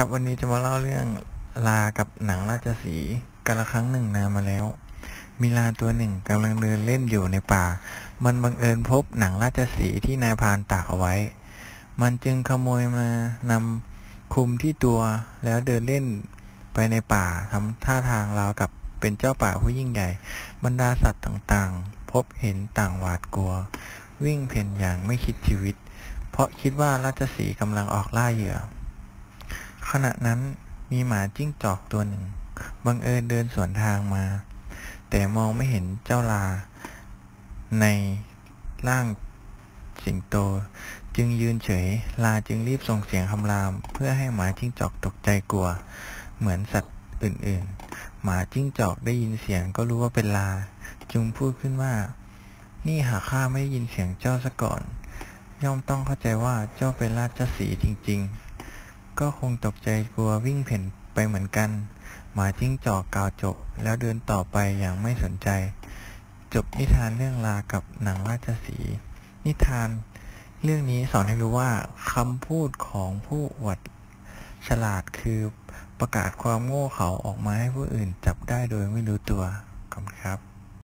ครับวันนี้จะมาเล่าเรื่องลากับหนังราชสีกันละครั้งหนึ่งนานมาแล้ว มีลาตัวหนึ่งกำลังเดินเล่นอยู่ในป่า มันบังเอิญพบหนังราชสีที่นายพานตากเอาไว้ มันจึงขโมยมานำคุมที่ตัวแล้วเดินเล่นไปในป่าทำท่าทางราวกับเป็นเจ้าป่าผู้ยิ่งใหญ่ บรรดาสัตว์ต่างๆ พบเห็นต่างหวาดกลัว วิ่งเพ่นอย่างไม่คิดชีวิต เพราะคิดว่าราชสีกำลังออกล่าเหยื่อ ขณะนั้นมีหมาจิ้งจอกตัวหนึ่ง บังเอิญเดินสวนทางมา แต่มองไม่เห็นเจ้าลา ในร่างสิงโต จึงยืนเฉย ลาจึงรีบส่งเสียงคำราม เพื่อให้หมาจิ้งจอกตกใจกลัว เหมือนสัตว์อื่นๆ หมาจิ้งจอกได้ยินเสียงก็รู้ว่าเป็นลา จึงพูดขึ้นว่า นี่หากข้าไม่ได้ยินเสียงเจ้าซะก่อน ย่อมต้องเข้าใจว่าเจ้าเป็นราชสีห์จริง ๆ ก็คงตกใจกลัววิ่งเพ่นไปเหมือนกัน หมาจิ้งจอกกล่าวจบ แล้วเดินต่อไปอย่างไม่สนใจ จบนิทานเรื่องลากับหนังราชสี นิทาน เรื่องนี้สอนให้รู้ว่าคำพูดของผู้อวดฉลาดคือประกาศความโง่เขลาออกมาให้ผู้อื่นจับได้โดยไม่รู้ตัวขอบคุณครับ